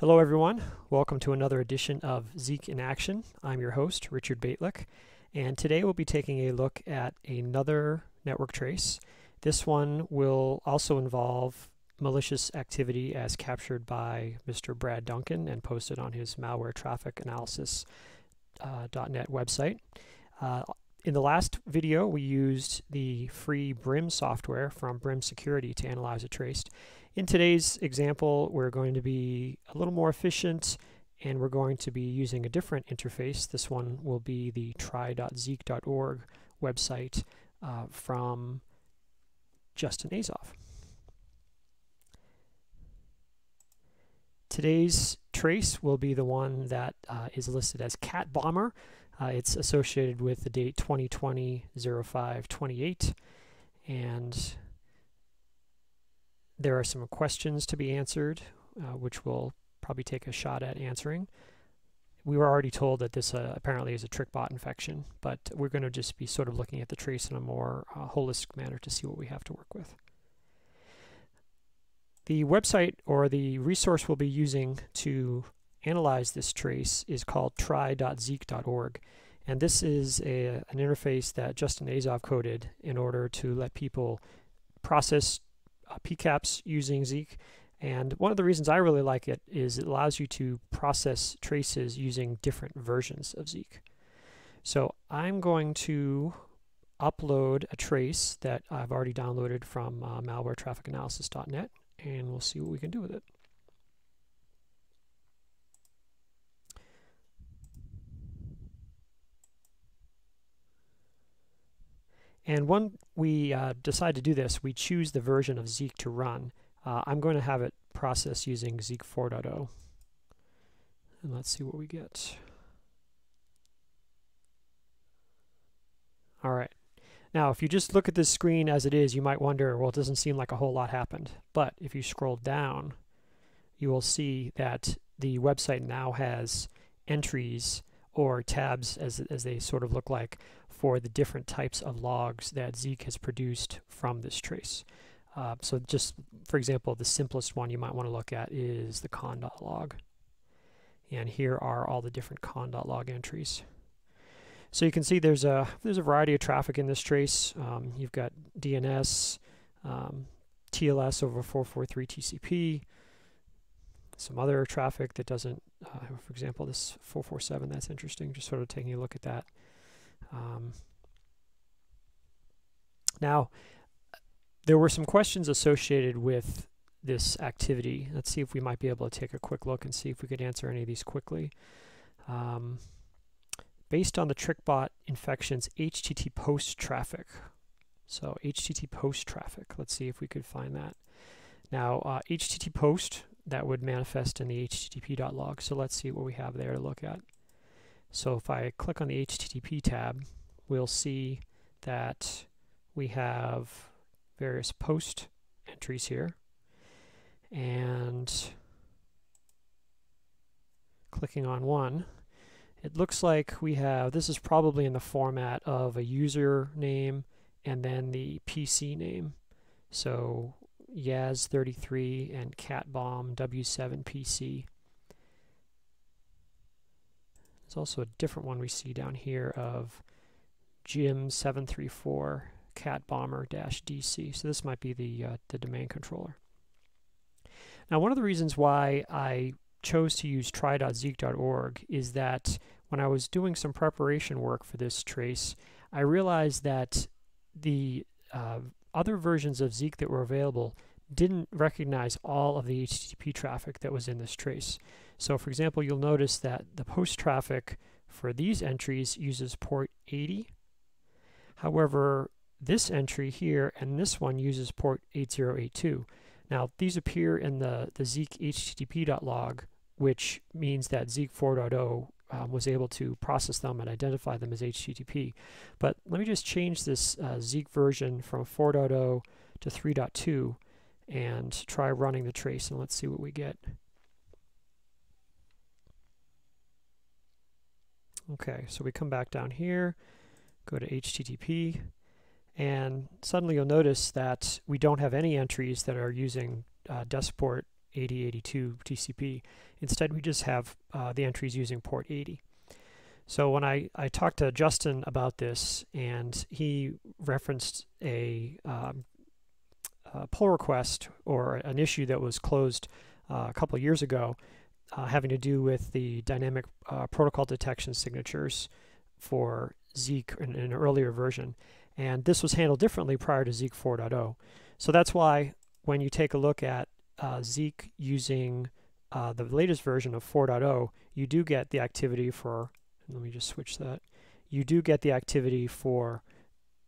Hello, everyone. Welcome to another edition of Zeek in Action. I'm your host, Richard Bejtlich, and today we'll be taking a look at another network trace. This one will also involve malicious activity as captured by Mr. Brad Duncan and posted on his malware traffic analysis uh, website. Uh, in the last video, we used the free Brim software from Brim Security to analyze a trace. In today's example, we're going to be a little more efficient and we're going to be using a different interface. This one will be the try.zeek.org website uh, from Justin Azoff. Today's trace will be the one that uh, is listed as CATBOMBER. Uh, it's associated with the date 2020 05 28 and there are some questions to be answered, uh, which we'll probably take a shot at answering. We were already told that this uh, apparently is a TrickBot infection, but we're going to just be sort of looking at the trace in a more uh, holistic manner to see what we have to work with. The website or the resource we'll be using to analyze this trace is called try.zeek.org. And this is a, an interface that Justin Azoff coded in order to let people process uh, PCAPs using Zeek. And one of the reasons I really like it is it allows you to process traces using different versions of Zeek. So I'm going to upload a trace that I've already downloaded from uh, malwaretrafficanalysis.net and we'll see what we can do with it. And when we uh, decide to do this, we choose the version of Zeek to run. Uh, I'm going to have it process using Zeek 4.0. And let's see what we get. All right. Now, if you just look at this screen as it is, you might wonder, well, it doesn't seem like a whole lot happened. But if you scroll down, you will see that the website now has entries or tabs, as, as they sort of look like, for the different types of logs that Zeek has produced from this trace. Uh, so just, for example, the simplest one you might want to look at is the conn.log. And here are all the different conn.log entries. So you can see there's a there's a variety of traffic in this trace. Um, you've got DNS, um, TLS over 443 TCP, some other traffic that doesn't, uh, for example, this 447, that's interesting, just sort of taking a look at that. Um, now, there were some questions associated with this activity. Let's see if we might be able to take a quick look and see if we could answer any of these quickly. Um, based on the TrickBot infections HTTP post traffic. So HTTP post traffic, let's see if we could find that. Now uh, HTTP post, that would manifest in the http.log. So let's see what we have there to look at. So if I click on the HTTP tab, we'll see that we have various post entries here. And clicking on one, it looks like we have, this is probably in the format of a user name and then the PC name. So Yaz33 and CatBomb W7PC. There's also a different one we see down here of Jim734 catbomber-dc. So this might be the, uh, the domain controller. Now one of the reasons why I chose to use try.zeek.org is that when I was doing some preparation work for this trace, I realized that the uh, other versions of Zeek that were available didn't recognize all of the HTTP traffic that was in this trace. So for example, you'll notice that the post traffic for these entries uses port 80. However, this entry here and this one uses port 8082. Now, these appear in the, the Zeek HTTP.log, which means that Zeek 4.0 um, was able to process them and identify them as HTTP. But let me just change this uh, Zeek version from 4.0 to 3.2 and try running the trace and let's see what we get. Okay, so we come back down here, go to HTTP, and suddenly you'll notice that we don't have any entries that are using uh, Desport 8082 TCP. Instead, we just have uh, the entries using port 80. So when I, I talked to Justin about this, and he referenced a, um, a pull request or an issue that was closed uh, a couple years ago, uh, having to do with the dynamic uh, protocol detection signatures for Zeek in, in, an earlier version. And this was handled differently prior to Zeek 4.0. So that's why when you take a look at uh, Zeek using uh, the latest version of 4.0, you do get the activity for, let me just switch that, you do get the activity for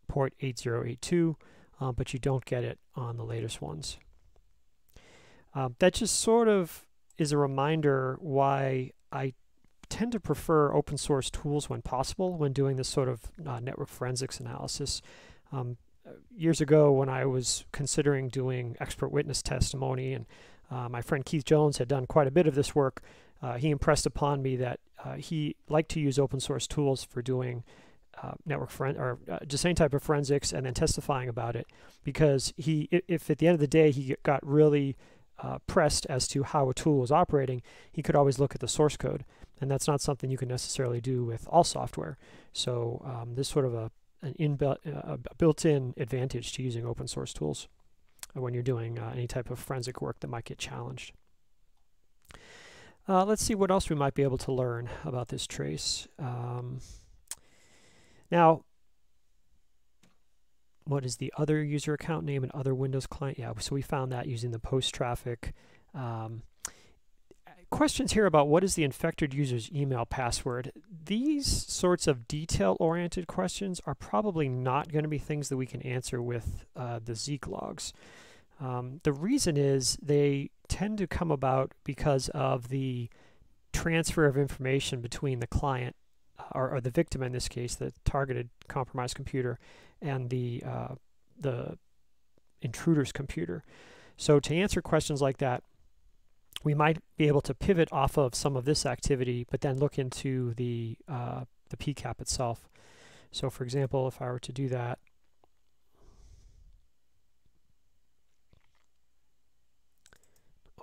port 8082, uh, but you don't get it on the latest ones. Uh, that just sort of is a reminder why I tend to prefer open source tools when possible when doing this sort of uh, network forensics analysis. Um, years ago, when I was considering doing expert witness testimony, and uh, my friend Keith Jones had done quite a bit of this work, uh, he impressed upon me that uh, he liked to use open source tools for doing uh, network friend or uh, just any type of forensics and then testifying about it because he if at the end of the day he got really uh, pressed as to how a tool was operating, he could always look at the source code. And that's not something you can necessarily do with all software. So um, this sort of a an inbuilt, uh, built-in advantage to using open source tools when you're doing uh, any type of forensic work that might get challenged. Uh, let's see what else we might be able to learn about this trace. Um, now, what is the other user account name and other Windows client? Yeah, so we found that using the post traffic. Um, questions here about what is the infected user's email password. These sorts of detail-oriented questions are probably not going to be things that we can answer with uh, the Zeek logs. Um, the reason is they tend to come about because of the transfer of information between the client uh, or, or, the victim in this case, the targeted compromised computer, and the uh, the intruder's computer. So to answer questions like that, we might be able to pivot off of some of this activity, but then look into the uh, the PCAP itself. So for example, if I were to do that,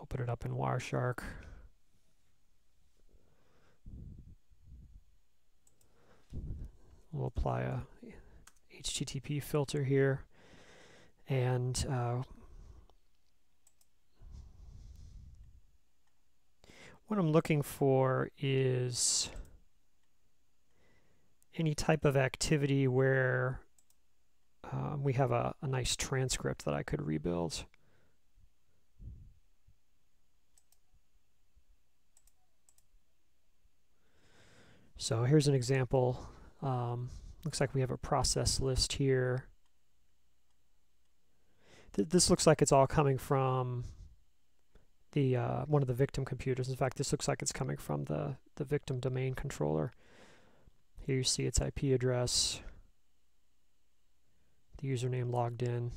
open it up in Wireshark. We'll apply a HTTP filter here. And uh, what I'm looking for is any type of activity where um, we have a, a nice transcript that I could rebuild. So here's an example. Um, looks like we have a process list here. Th this looks like it's all coming from the uh, one of the victim computers. In fact, this looks like it's coming from the, the victim domain controller. Here you see its IP address, the username logged in.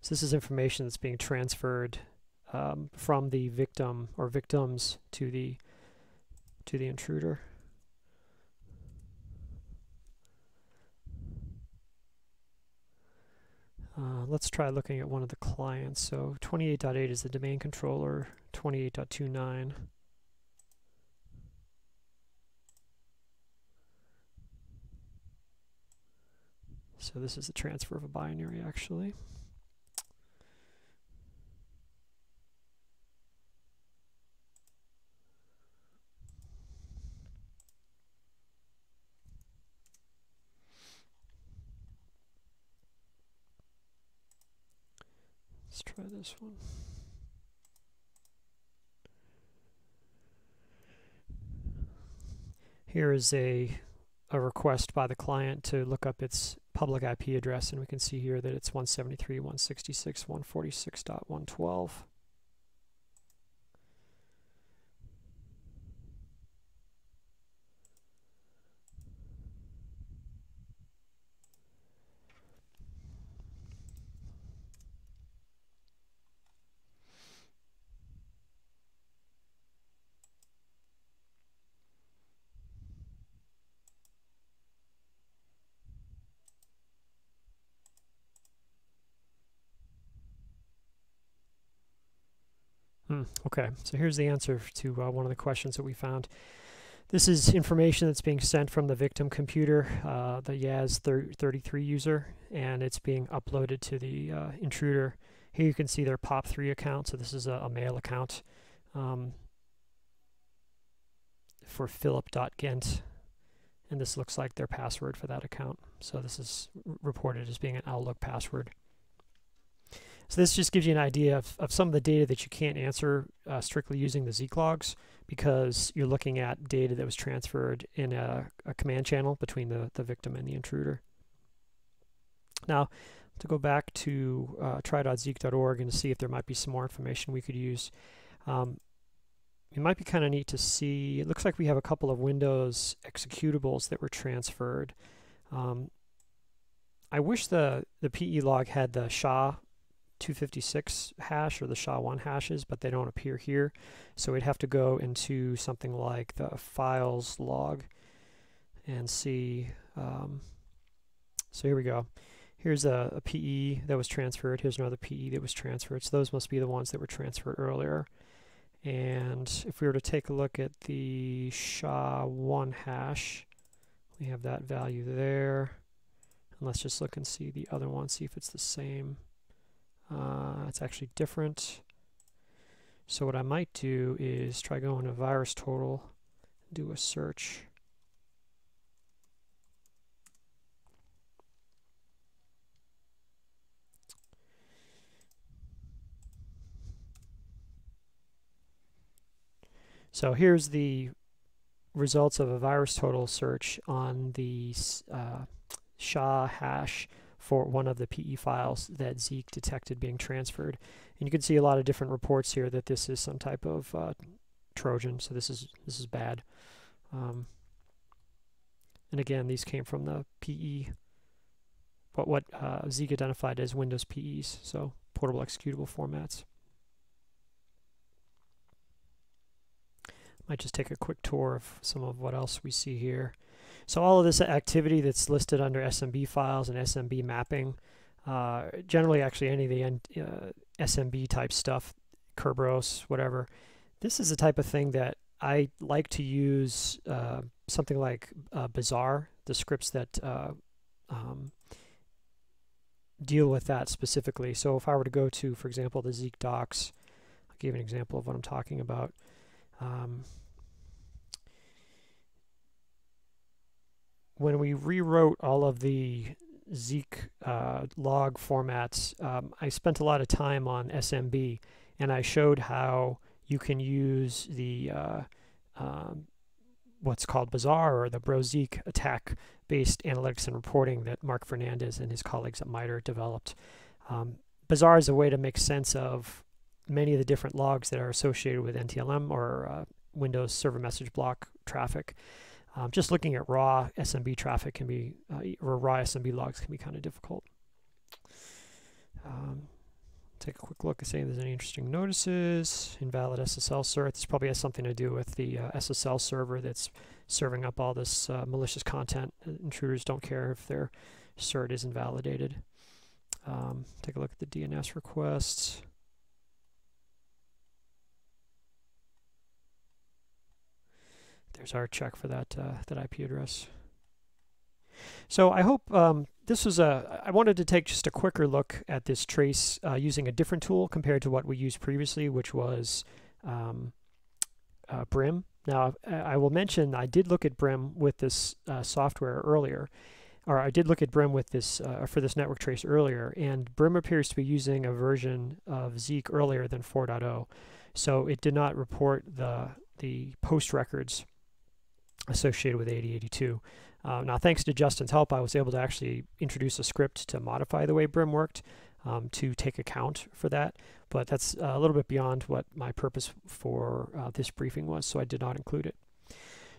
So this is information that's being transferred um, from the victim or victims to the to the intruder. Uh, let's try looking at one of the clients. So 28.8 is the domain controller, 28.29. So this is the transfer of a binary actually. Let's try this one. Here is a, a request by the client to look up its public IP address, and we can see here that it's 173.166.146.112. Okay, so here's the answer to uh, one of the questions that we found. This is information that's being sent from the victim computer, uh, the Yaz 33 user, and it's being uploaded to the uh, intruder. Here you can see their POP3 account, so this is a, a mail account um, for philip.gent, and this looks like their password for that account. So this is reported as being an Outlook password. So this just gives you an idea of, of some of the data that you can't answer uh, strictly using the Zeek logs because you're looking at data that was transferred in a, a command channel between the, the victim and the intruder. Now, to go back to uh, try.zeek.org and see if there might be some more information we could use. Um, it might be kind of neat to see, it looks like we have a couple of Windows executables that were transferred. Um, I wish the, the PE log had the SHA 256 hash or the SHA-1 hashes, but they don't appear here. So we'd have to go into something like the files log and see. Um, so here we go. Here's a, a, PE that was transferred. Here's another PE that was transferred. So those must be the ones that were transferred earlier. And if we were to take a look at the SHA-1 hash, we have that value there. And let's just look and see the other one, see if it's the same. Uh, it's actually different. So what I might do is try going to VirusTotal, do a search. So here's the results of a VirusTotal search on the uh, SHA hash for one of the PE files that Zeek detected being transferred. And you can see a lot of different reports here that this is some type of uh, Trojan, so this is this is bad. Um, and again, these came from the PE, what what uh, Zeek identified as Windows PEs, so portable executable formats. Might just take a quick tour of some of what else we see here. So all of this activity that's listed under SMB files and SMB mapping, uh, generally actually any of the uh, SMB type stuff, Kerberos, whatever, this is the type of thing that I like to use uh, something like uh, BZAR, the scripts that uh, um, deal with that specifically. So if I were to go to, for example, the Zeek docs, I'll give an example of what I'm talking about. Um, when we rewrote all of the Zeek uh, log formats, um, I spent a lot of time on SMB, and I showed how you can use the uh, um, what's called BZAR or the Brozeek attack-based analytics and reporting that Mark Fernandez and his colleagues at MITRE developed. Um, BZAR is a way to make sense of many of the different logs that are associated with NTLM or uh, Windows Server Message Block traffic. Um, just looking at raw SMB traffic can be, uh, or raw SMB logs can be kind of difficult. Um, take a quick look and see if there's any interesting notices. Invalid SSL cert. This probably has something to do with the uh, SSL server that's serving up all this uh, malicious content. Intruders don't care if their cert is invalidated. Um, take a look at the DNS requests. There's our check for that uh, that IP address. So I hope um, this was a, I wanted to take just a quicker look at this trace uh, using a different tool compared to what we used previously, which was um, uh, Brim. Now, I will mention I did look at Brim with this uh, software earlier, or I did look at Brim with this uh, for this network trace earlier, and Brim appears to be using a version of Zeek earlier than 4.0, so it did not report the the post records associated with 8082. Uh, now, thanks to Justin's help, I was able to actually introduce a script to modify the way Brim worked um, to take account for that. But that's a little bit beyond what my purpose for uh, this briefing was, so I did not include it.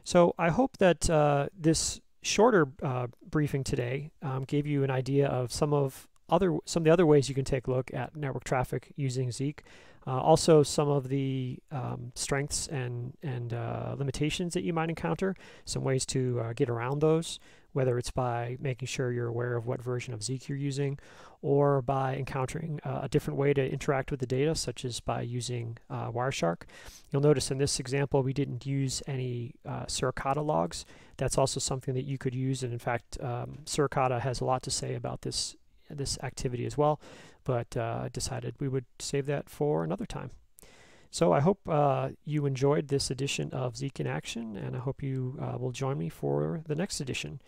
So I hope that uh, this shorter uh, briefing today um, gave you an idea of some of other some of the other ways you can take a look at network traffic using Zeek. Uh, also, some of the um, strengths and and uh, limitations that you might encounter. Some ways to uh, get around those whether it's by making sure you're aware of what version of Zeek you're using, or by encountering a different way to interact with the data, such as by using uh, Wireshark. You'll notice in this example we didn't use any uh, Suricata logs. That's also something that you could use, and in fact, um, Suricata has a lot to say about this this activity as well, but uh, decided we would save that for another time. So I hope uh, you enjoyed this edition of Zeek in Action, and I hope you uh, will join me for the next edition.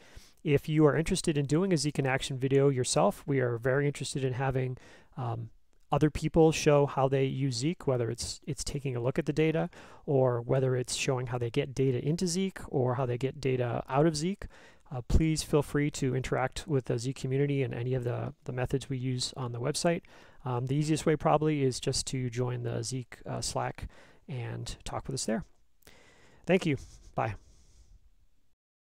If you are interested in doing a Zeek in Action video yourself, we are very interested in having um, other people show how they use Zeek, whether it's it's taking a look at the data, or whether it's showing how they get data into Zeek, or how they get data out of Zeek. Uh, please feel free to interact with the Zeek community and any of the, the methods we use on the website. Um, the easiest way probably is just to join the Zeek uh, Slack and talk with us there. Thank you. Bye.